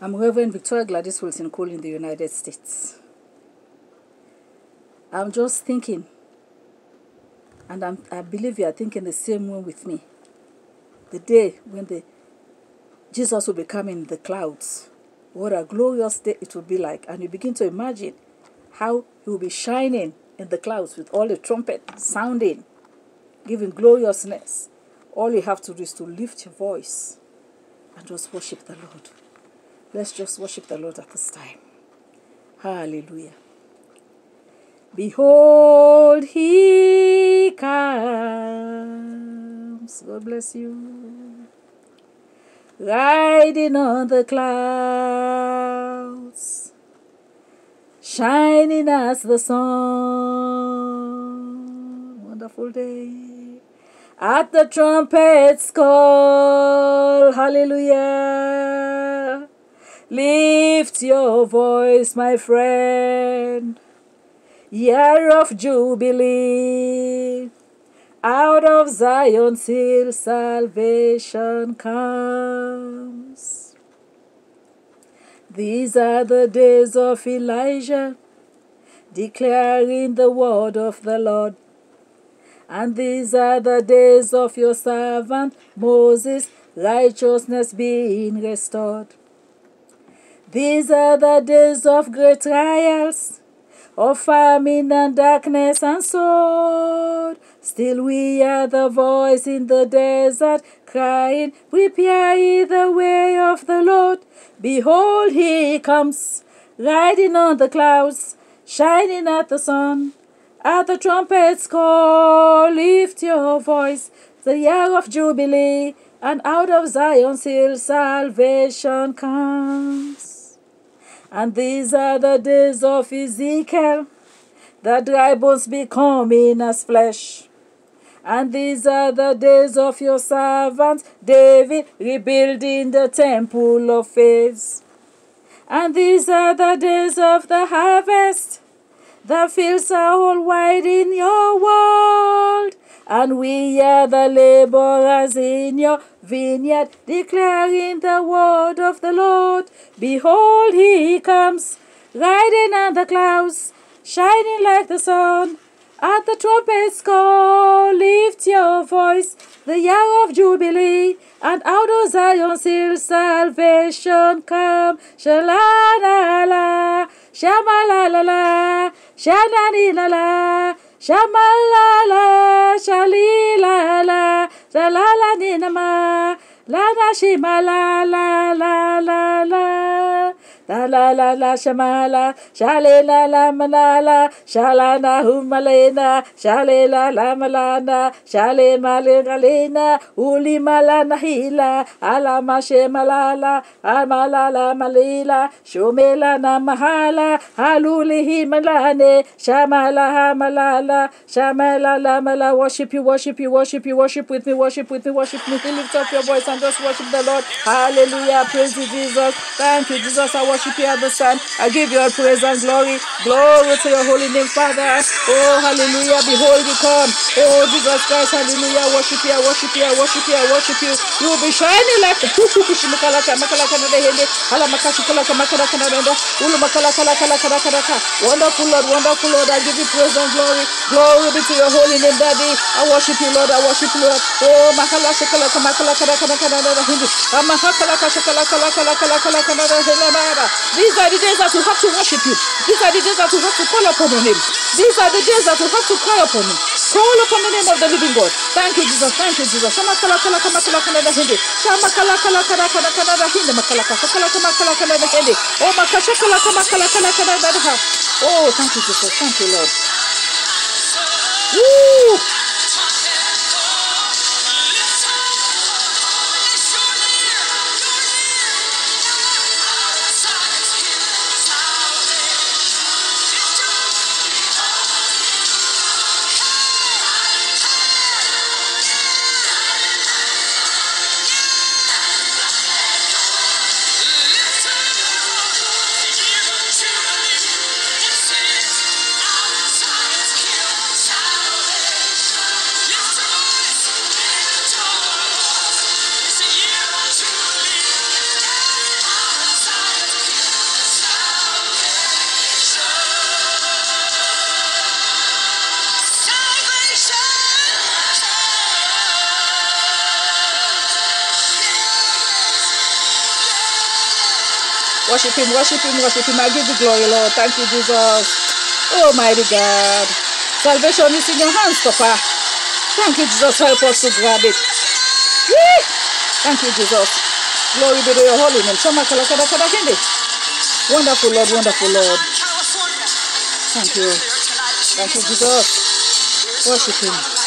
I'm Reverend Victoria Gladys Wilson Cole in the United States. I'm just thinking, and I'm, I believe you are thinking the same way with me. The day when the Jesus will be coming in the clouds, what a glorious day it will be like. And you begin to imagine how he will be shining in the clouds with all the trumpet sounding, giving gloriousness. All you have to do is to lift your voice and just worship the Lord. Let's just worship the Lord at this time. Hallelujah. Behold, he comes. God bless you. Riding on the clouds, shining as the sun. Wonderful day. At the trumpet's call, hallelujah. Lift your voice, my friend. Year of Jubilee. Out of Zion till salvation comes. These are the days of Elijah, declaring the word of the Lord. And these are the days of your servant Moses, righteousness being restored. These are the days of great trials, of famine and darkness and sword. Still we are the voice in the desert, crying, Prepare ye the way of the Lord. Behold, he comes, riding on the clouds, shining at the sun. At the trumpet's call, lift your voice, the year of Jubilee, and out of Zion's hill salvation comes. And these are the days of Ezekiel, the dry bones becoming as flesh. And these are the days of your servant David, rebuilding the temple of faith. And these are the days of the harvest. The fields are all wide in your world, and we are the laborers in your vineyard, declaring the word of the Lord. Behold, he comes, riding on the clouds, shining like the sun. At the trumpet's call, lift your voice, the year of Jubilee, and out of Zion's hill salvation come. Shalala, shamalala, shalalila, shamalala, shalilala, shalala ninama, lana shimala, la la la la. La la la la shamala, shalena la la malala, shalana humalena, shalela la la malana, shale malengalena, uli malana hila, alama shemalala, amalala malila, shumela na mahala, haluli himalane, shamala hamalala, shamala la mala, worship you, worship you, worship you, worship with me, worship with me, worship with me, lift up your voice and just worship the Lord. Hallelujah, praise you, Jesus. Thank you, Jesus. I worship you at this. I give you all praise and glory. Glory to your holy name, Father. Oh, hallelujah. Behold, you come. Oh, Jesus Christ, hallelujah. Worship you, I worship you, I worship you, I worship you. You will be shining like the. Wonderful Lord, wonderful Lord. I give you praise and glory. Glory be to your holy name, Daddy. I worship you, Lord. I worship you, Lord. Oh, makala shakalaka makalaka kalaka na dehende. Amahakalaka shakalaka kalaka kalaka kalaka na dehende. These are the days that we have to worship you. These are the days that we have to call upon your name. These are the days that we have to cry upon you. Call upon the name of the living God. Thank you, Jesus. Thank you, Jesus. Oh. Oh, thank you, Jesus. Thank you, Lord. Woo! Worship him, worship him, worship him. I give you glory, Lord. Thank you, Jesus. Oh, Almighty God. Salvation is in your hands, Papa. Thank you, Jesus. Help us to grab it. Thank you, Jesus. Glory be to your holy name. Wonderful Lord, wonderful Lord. Thank you. Thank you, Jesus. Worship him.